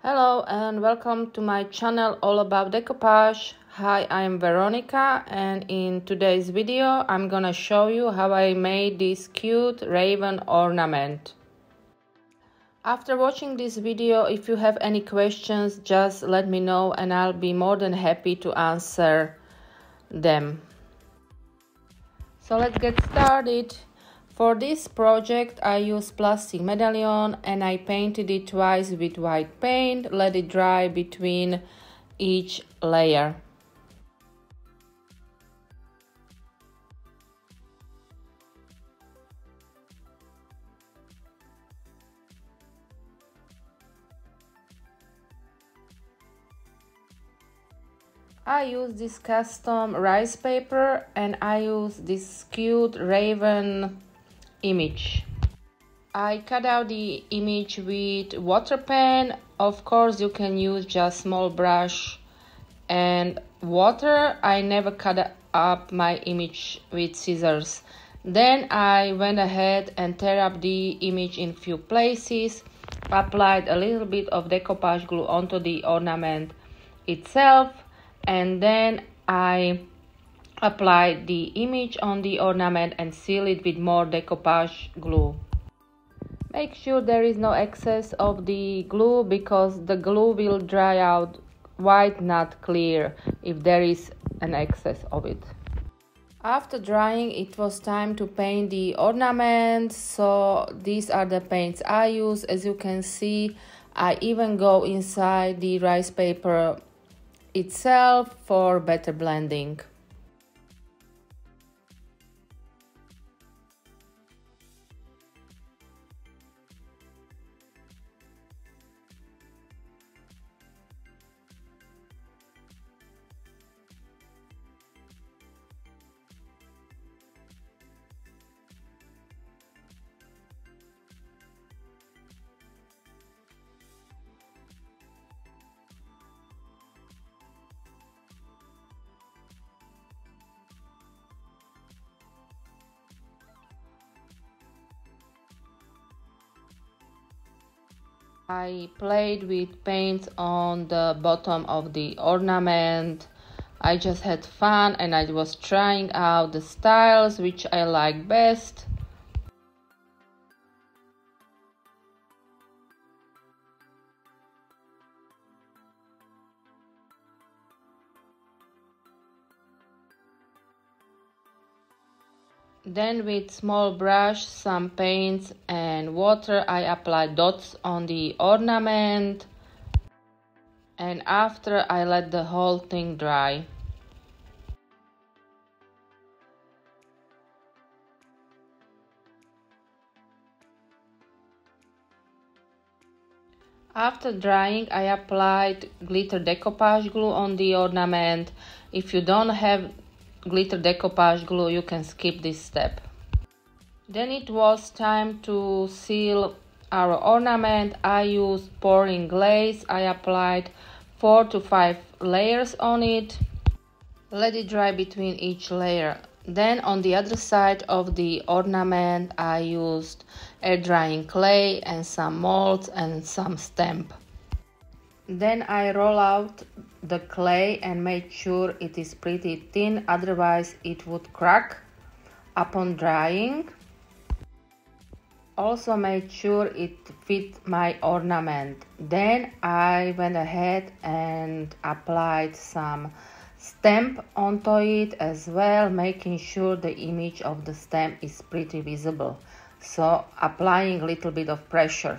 Hello and welcome to my channel all about decoupage. Hi, I'm Veronica and in today's video I'm gonna show you how I made this cute raven ornament. After watching this video, if you have any questions, just let me know and I'll be more than happy to answer them. So let's get started. For this project I used plastic medallion and I painted it twice with white paint, let it dry between each layer. I use this custom rice paper and I use this cute raven image. I cut out the image with water pen. Of course, you can use just small brush and water. I never cut up my image with scissors. Then I went ahead and tear up the image in few places, applied a little bit of decoupage glue onto the ornament itself, and then I Apply the image on the ornament and seal it with more decoupage glue. Make sure there is no excess of the glue because the glue will dry out white not clear if there is an excess of it. After drying it was time to paint the ornament so these are the paints I use as you can see I even go inside the rice paper itself for better blending. I played with paint on the bottom of the ornament. I just had fun and I was trying out the styles which I like best. Then with small brush, some paints and water I apply dots on the ornament and after I let the whole thing dry. After drying, I applied glitter decoupage glue on the ornament. If you don't have glitter decoupage glue you can skip this step. Then it was time to seal our ornament. I used pouring glaze. I applied four to five layers on it. Let it dry between each layer. Then on the other side of the ornament i used air drying clay and some molds and some stamp then I roll out the clay and make sure it is pretty thin, otherwise it would crack upon drying. Also made sure it fit my ornament. Then I went ahead and applied some stamp onto it as well, making sure the image of the stamp is pretty visible. So applying a little bit of pressure.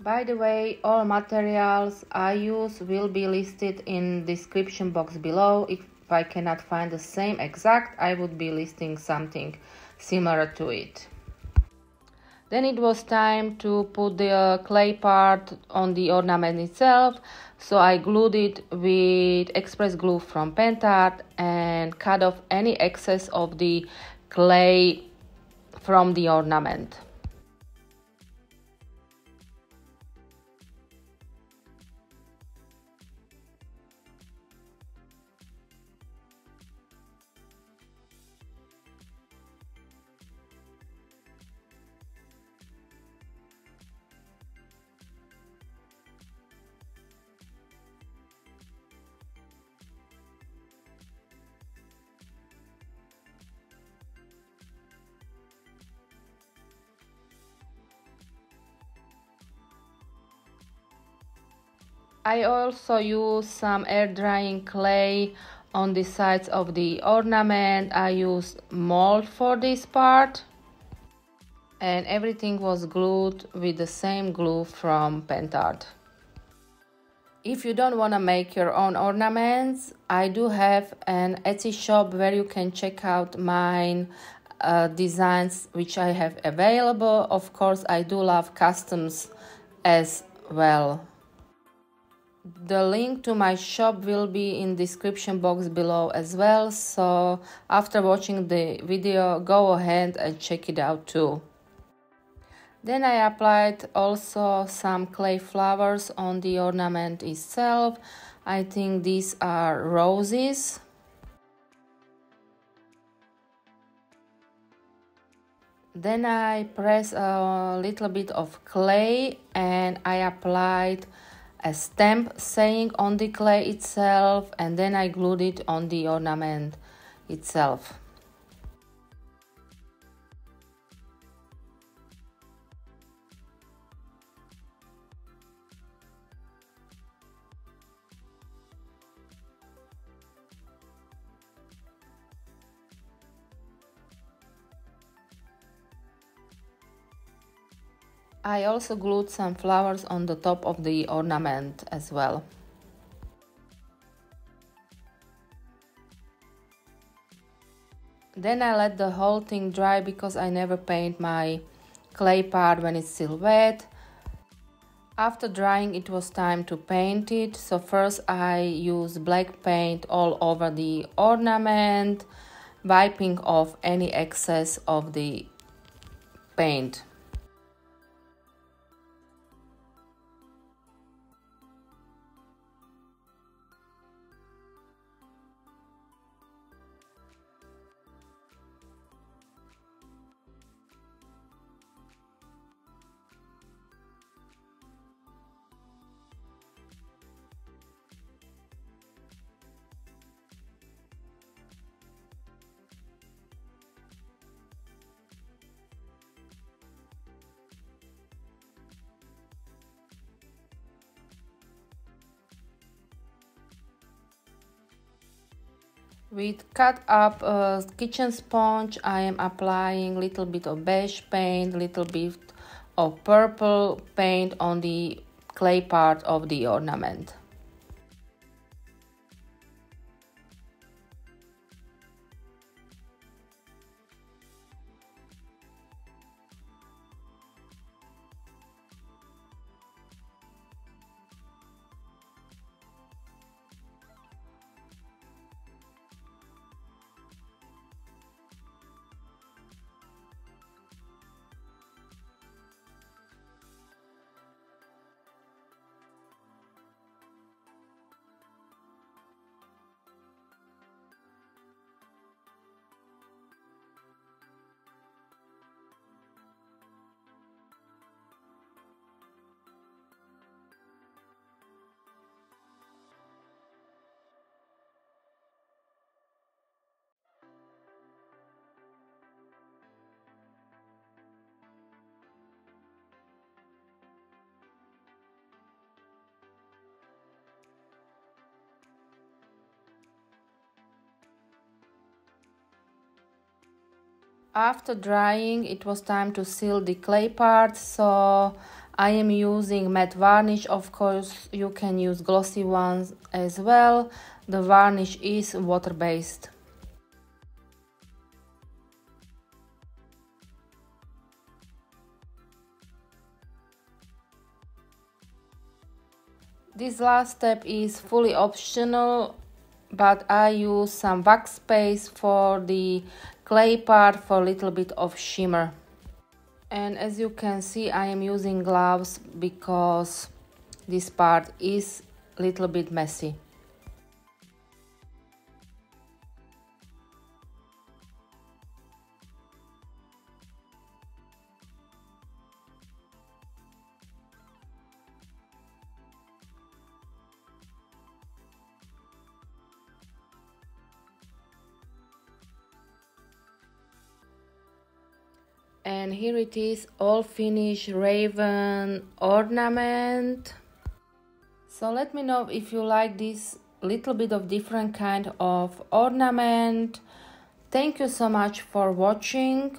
By the way, all materials I use will be listed in description box below. If I cannot find the same exact, I would be listing something similar to it. Then it was time to put the clay part on the ornament itself. So I glued it with express glue from Pentart and cut off any excess of the clay from the ornament. I also use some air drying clay on the sides of the ornament. I used mold for this part and everything was glued with the same glue from Pentart. If you don't want to make your own ornaments, I do have an Etsy shop where you can check out mine uh, designs which I have available. Of course, I do love customs as well. The link to my shop will be in description box below as well. So after watching the video, go ahead and check it out too. Then I applied also some clay flowers on the ornament itself. I think these are roses. Then I press a little bit of clay and I applied a stamp saying on the clay itself and then I glued it on the ornament itself. I also glued some flowers on the top of the ornament as well. Then I let the whole thing dry because I never paint my clay part when it's still wet. After drying it was time to paint it. So first I use black paint all over the ornament, wiping off any excess of the paint. With cut up uh, kitchen sponge, I am applying little bit of beige paint, little bit of purple paint on the clay part of the ornament. After drying it was time to seal the clay part so I am using matte varnish. Of course you can use glossy ones as well. The varnish is water based This last step is fully optional but I use some wax paste for the clay part for a little bit of shimmer. And as you can see I am using gloves because this part is a little bit messy and here it is all finished raven ornament So let me know if you like this little bit of different kind of ornament. Thank you so much for watching.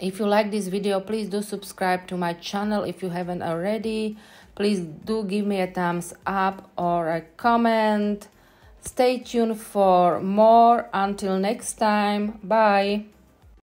If you like this video, please do subscribe to my channel if you haven't already. Please do give me a thumbs up or a comment. Stay tuned for more. Until next time, bye.